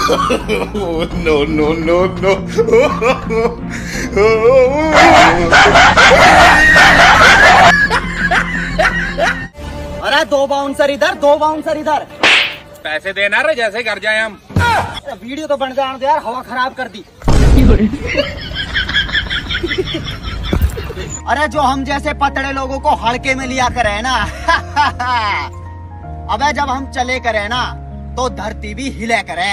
no, no, no, no. अरे दो bouncer इधर दो बाउंसर इधर। पैसे देना रे जैसे घर जाए हम। वीडियो तो बन जाने दे यार हवा खराब कर दी। अरे जो हम जैसे पतड़े लोगों को हड़के में लिया करे ना। अबे जब हम चले करे ना तो धरती भी हिले करे।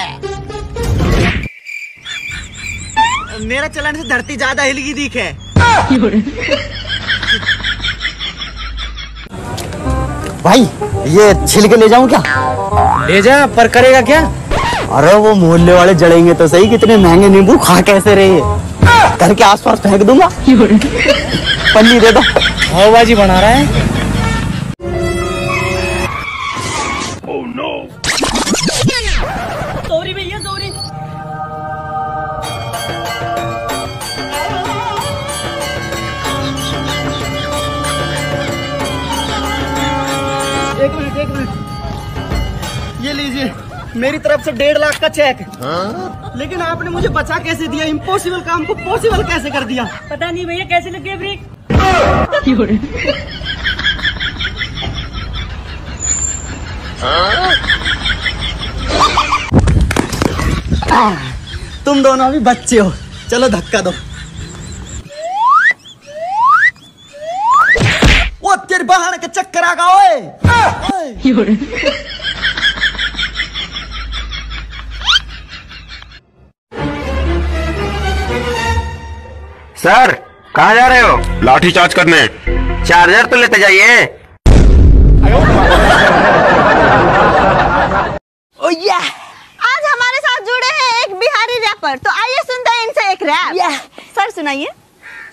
मेरा चलने से धरती ज़्यादा हिलगी दिखे। भाई ये छिल के ले जाऊँ क्या? ले जा पर करेगा क्या? अरे वो मोहल्ले वाले जड़ेंगे तो सही कितने महँगे नींबू खा कैसे रहे घर के आसपास फेंक दूँगा। पन्नी दे दो। हवाबाजी बना रहा है। एक मिनट। ये लीजिए मेरी तरफ़ से डेढ़ लाख का चेक लेकिन आपने मुझे बचा कैसे दिया? इम्पोसिबल काम को पॉसिबल कैसे कर दिया? पता नहीं भैया कैसे लग गए ब्रेक तुम दोनों अभी बच्चे हो। चलो धक्का दो वो तेरे बहाने के चक्कर आ गया ओए। ओए। सर कहाँ जा रहे हो? लाठी चार्ज करने। चार्जर तो लेते जाइए। आज हमारे साथ जुड़े हैं एक बिहारी रैपर तो आइए सुनते हैं इनसे एक रैप सर सुनाइए।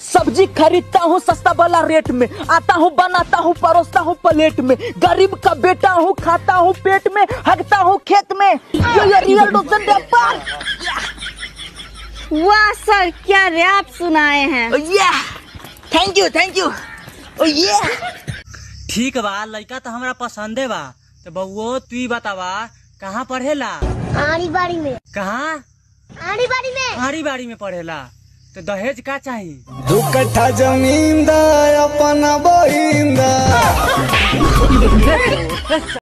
सब्ज़ी खरीदता हूँ सस्ता वाला रेट में। आता हूँ बनाता हूँ परोसता हूँ प्लेट में। गरीब का बेटा हूँ खाता हूँ पेट में हगता हूँ खेत में। यो यो रियल डोजन वाह सर क्या रैप सुनाए हैं। थैंक यू थैंक यू ये ठीक बा लड़का तो हमरा पसंदे बा। तो बउओ तू ही बतावा कहाँ पढ़ेला? आड़ी बाड़ी में। कहाँ? आड़ी बाड़ी में। आड़ी बाड़ी में पढ़ेला। तो दहेज का चाहिए दू कट्ठा ज़मीन दा अपना बोहिंदा।